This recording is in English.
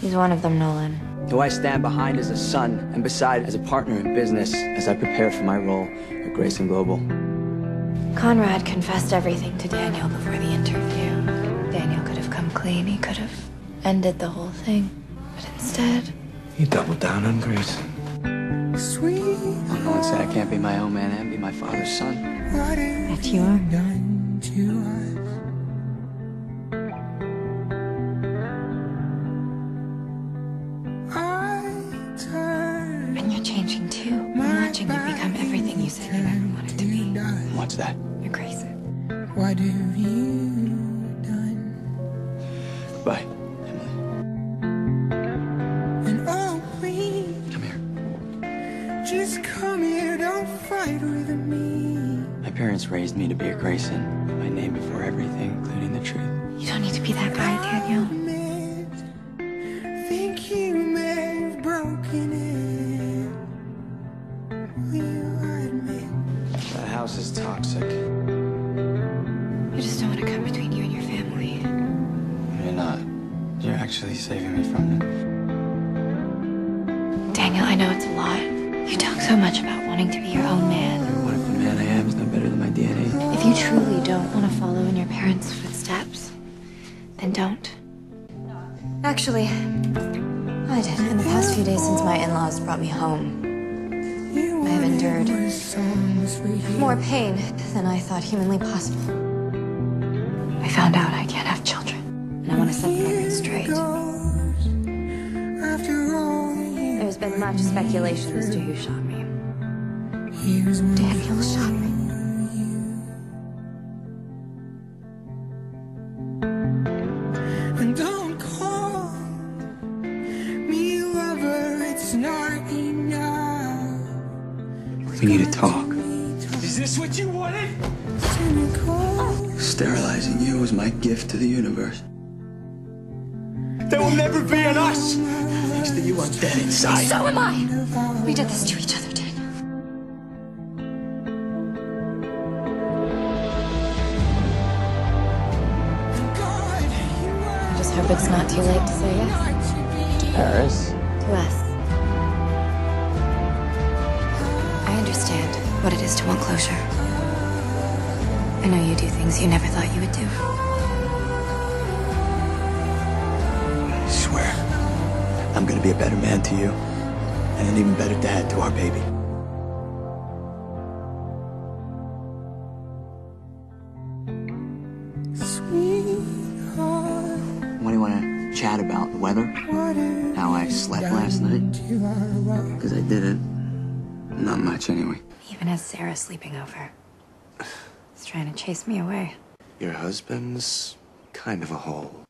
He's one of them, Nolan. Who I stand behind as a son and beside as a partner in business as I prepare for my role at Grayson Global. Conrad confessed everything to Daniel before the interview. Daniel could have come clean. He could have ended the whole thing. But instead, He doubled down on Grayson. sweet No one said I can't be my own man and be my father's son. that you are. What's that? You're crazy. What have you done? Bye, Emily. And oh, please, Come here. just come here, don't fight with me. My parents raised me to be a Grayson. Put my name before everything, including the truth. You don't need to be that guy, Daniel. Admit, think you may have broken it. House is toxic. I just don't want to come between you and your family. You're not. You're actually saving me from them. Daniel, I know it's a lot. You talk so much about wanting to be your own man. What if the man I am is no better than my DNA? If you truly don't want to follow in your parents' footsteps, then don't. Actually, I did. In the past few days since my in-laws brought me home, You I have endured wanted songs for you. more pain than I thought humanly possible. I found out I can't have children, and I want to set the record straight. After all There's been much speculation as to who shot me. Daniel shot me. And don't call me lover, it's not. We need to talk. Is this what you wanted? Sterilizing you was my gift to the universe. There will never be an us. Thanks to you, I'm dead inside. So am I! We did this to each other, Daniel. I just hope it's not too late to say yes. to be. Paris? To us. What it is to want closure. I know you do things you never thought you would do. I swear. I'm gonna be a better man to you. And an even better dad to our baby. Sweetheart, What do you wanna chat about? The weather? How I slept last night? Because I didn't. Not much, anyway. Even has Sarah sleeping over. He's trying to chase me away. Your husband's kind of a hole.